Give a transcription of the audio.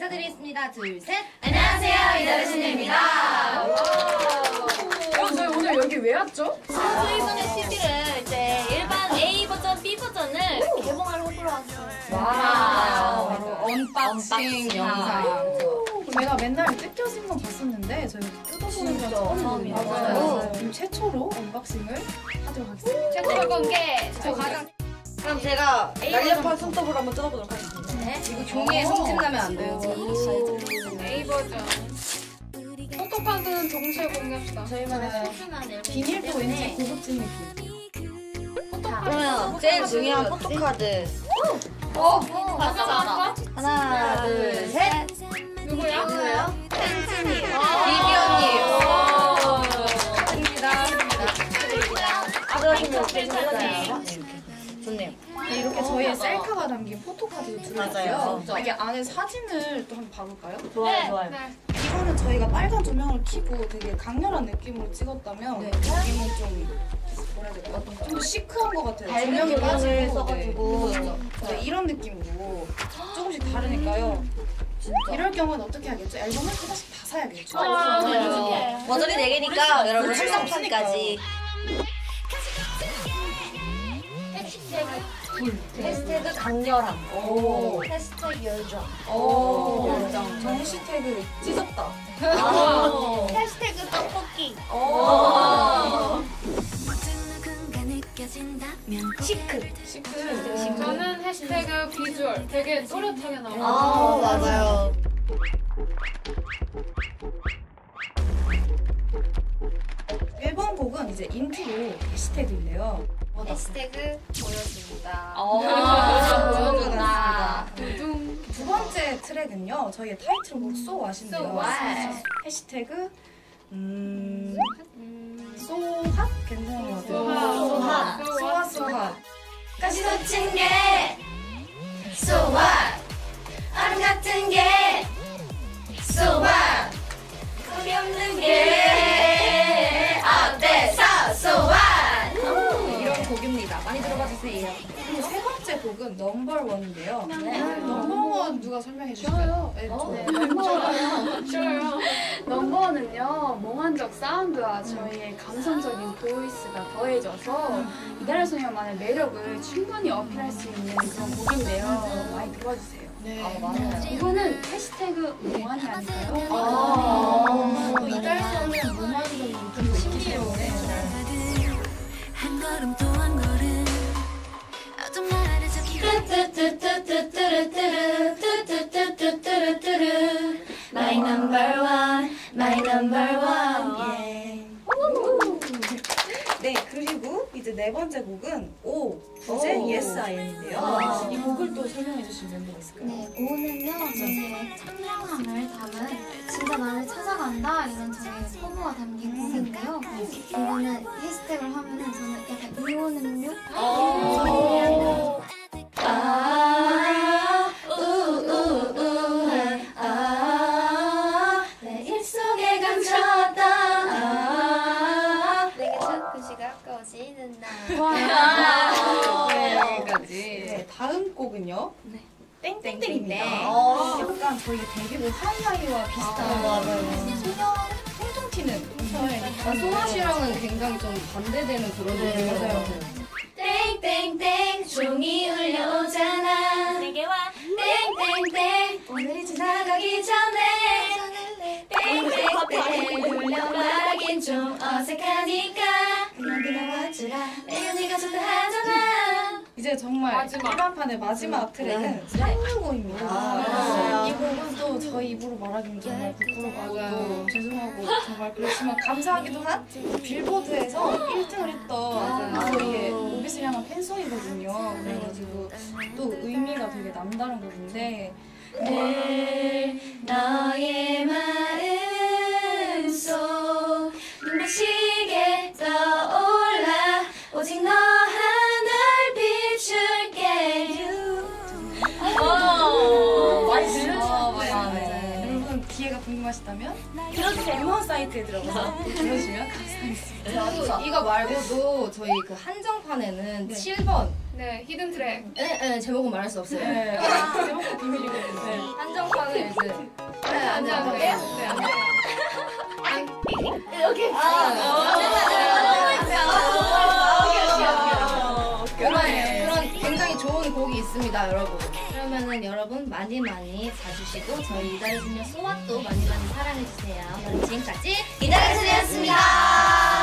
인사드리겠습니다. 둘, 셋. 안녕하세요, 이달의 소녀입니다. 어, 저희 오늘 여기 왜 왔죠? 저희 이번에 CD를 이제 일반 A 버전, B 버전을 개봉하러 보러 왔어요. Wow. 바로 unboxing unboxing. 영상. 제가 맨날 뜯겨진 건 봤었는데 저희 뜯어보는 건 처음이에요. 맞아요. 그럼 최초로 unboxing을 하도록 하겠습니다. 최초 공개. 저 가장 그럼 제가 날렵한 손톱으로 한번 뜯어보도록 하겠습니다. 네. 이거 종이에 성침 나면 안 돼요. A 버전. 포토카드는 동시에 공개합시다. 저희만의 앨범. 비닐도 왠지 고급진 느낌. 그러면 제일 중요한 포토카드 어, 맞다, 맞다. 하나, 둘, 셋. 누구야? 누구예요? 비비 언니. 아들하시면 되시나요? 좋네요. 네, 이렇게 저희의 셀카가 담긴 포토카드도 들어있어요. 맞아요. 이게 안에 사진을 또 한번 봐볼까요? 좋아요, 좋아요. 이거는 저희가 빨간 조명을 켜고 되게 강렬한 느낌으로 찍었다면 네. 여기는 좀 뭐라 해야 될까? 좀더 시크한 것 같아요. 조명이 빠지고 써가지고. 네. 네, 이런 느낌으로 조금씩 다르니까요. 이럴 경우는 어떻게 하겠죠? 앨범을 하나씩 다 사야겠죠? 맞아요. 머저리 4개니까 여러분 놓칠 수 한정판까지. 해시태그 강렬함. 오. 해시태그 열정. 오. 해시태그 찢었다. 해시태그 떡볶이. 시크. 시크. 저는 해시태그 비주얼 되게 또렷하게 나와요. 아, 맞아요. 일번 곡은 이제 인트로 해시태그인데요. 해시태그 보여 보여준다. 두 번째 트랙은요. 저희의 타이틀곡 So What인데요. So What. 해시태그 음, So Hot 괜찮은 것 같아요. So Hot. So Hot, So Hot. 가시 돋친 게 So what? 같은 주세요. 그리고 세 번째 곡은 넘버 원인데요. 넘버 원 누가 설명해 주실까요? 네, 저. 싫어요. 넘버원은요 몽환적 사운드와 저희의 감성적인 보이스가 더해져서 이달의 소녀만의 매력을 충분히 어필할 수 있는 그런 곡인데요. 많이 들어주세요. 네. 이거는 해시태그 몽환이 아닐까요? 아, My number one, my number one 예. 네, 그리고 이제 네 번째 곡은 오, 부제 Yes I Am인데요. 이 곡을 또 설명해 주실 멤버가 있을까요? 네, 오는요 저희의 청량함을 담은 진짜 나를 찾아간다 이런 저희의 포부가 담긴 곡인데요. 이거는 해시태그를 하면은 저는 약간 이온 음료 자꾸 시가 아까워지는 날 여기까지. 네, 다음 곡은요. 땡땡땡입니다. 어. 약간 저희 데뷔곡 하이하이와 비슷한 아, 맞아요. 소녀 통통 튀는 소녀의 느낌. 소아 씨랑은 굉장히 좀 반대되는 그런 네, 것 맞아요. 땡땡땡 종이 울려오잖아. 내게 와. 땡땡땡 오늘이 지나가기 전에. 땡땡땡 말하긴 좀 어색하니까. 그냥 네가 와주라. 내가 네가 좋다 하잖아. 이제 정말 마지막. 일반판의 마지막 트랙은 네. 쌍유고입니다. 아, 이 곡은 또 저희 입으로 말하기는 정말 부끄럽고 또 죄송하고 정말 그렇지만 감사하기도 한 빌보드에서 1등을 했던 저희의 오빛을 향한 팬송이거든요. 그래가지고 또 의미가 되게 남다른 곡인데 늘 궁금하시다면 들어주세요. 음원 사이트에 들어가서 들어주시면 감사하겠습니다. 이거 말고도 저희 그 한정판에는 7번 네, 히든 트랙. 네, 네, 제목은 말할 수 없어요. 네. 제목도 비밀이거든요. 네. 한정판을 이제 네, 안 돼요, 안 돼요. 네, 안 돼요. 이렇게. 그런, 좋은 곡이 있습니다, 여러분. 그러면은 여러분 많이 많이 봐주시고 저희 이달의 소녀 소아도 많이 많이 사랑해주세요. 그럼 지금까지 이달의 소녀였습니다.